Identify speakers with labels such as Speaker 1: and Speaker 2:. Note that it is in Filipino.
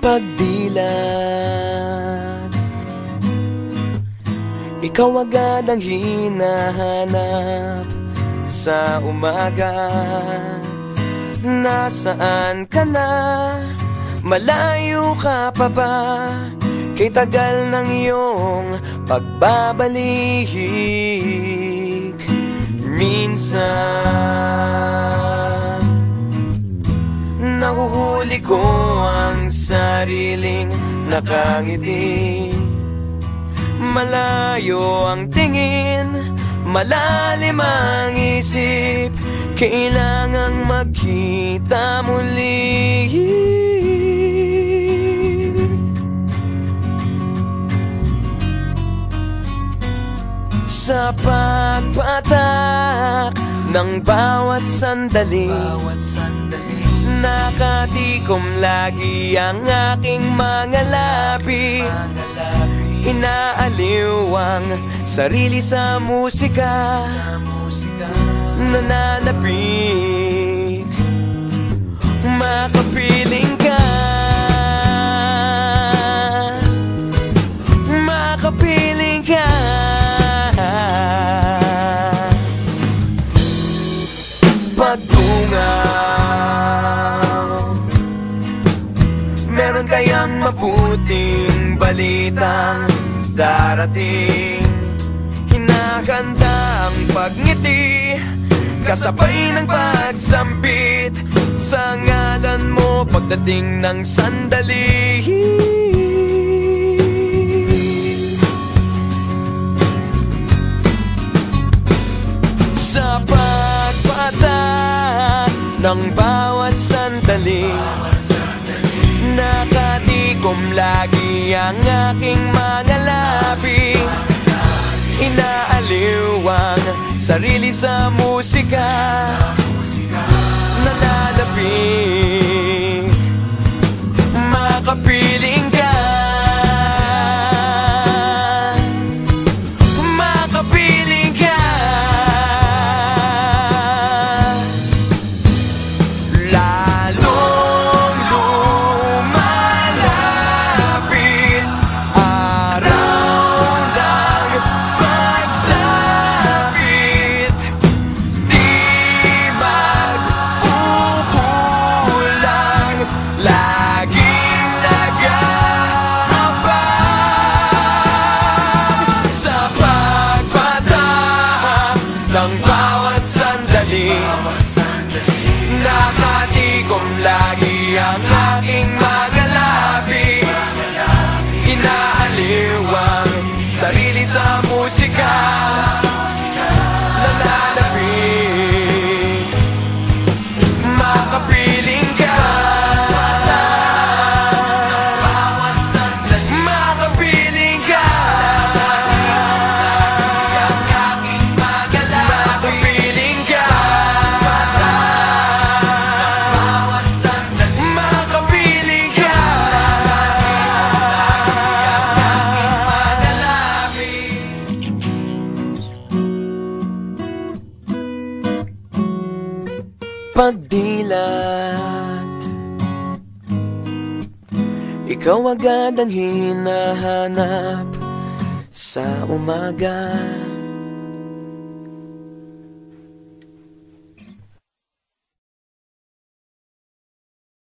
Speaker 1: pagdilat Ikaw agad ang hinahanap sa umaga Nasaan ka na? Malayo ka pa ba? Kay tagal ng iyong pagbabalik Minsan sariling nakangiti. Malayo ang tingin Malalim ang isip Kailangang magkita muli. Sa pagpatak ng bawat sandali, bawat sandali Nakatikom lagi ang aking mga labi Inaaliw ang sarili sa musika. Nananapik mabuting balitang darating. Hinahanda ang pagngiti Kasabay ng pagsampit Sa ngalan mo pagdating ng sandali. Sa pagpatak ng bawat sandali lagi ang aking mga labi Inaaliw ang sarili sa musika ka Makapiling Nakatikom lagi ang aking mga labi Inaaliw sarili sa musika. Nananapig Pagdilat. Ikaw agad ang hinahanap sa umaga